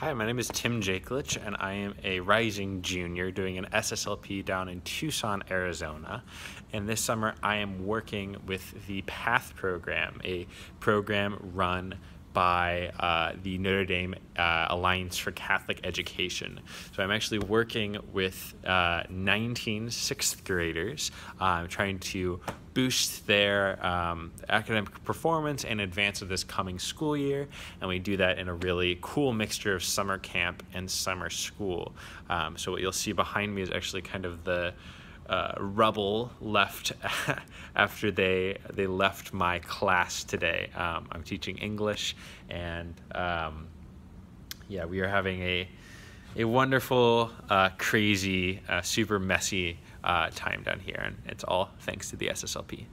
Hi, my name is Tim Jacklich, and I am a rising junior doing an SSLP down in Tucson, Arizona. And this summer, I am working with the PATH program, a program run by uh, the Notre Dame uh, Alliance for Catholic Education. So I'm actually working with uh, 19 sixth graders, trying to boost their um, academic performance in advance of this coming school year. And we do that in a really cool mixture of summer camp and summer school. Um, so what you'll see behind me is actually kind of the uh, rubble left after they they left my class today. Um, I'm teaching English, and um, yeah, we are having a a wonderful, uh, crazy, uh, super messy Uh, time down here, and it's all thanks to the SSLP.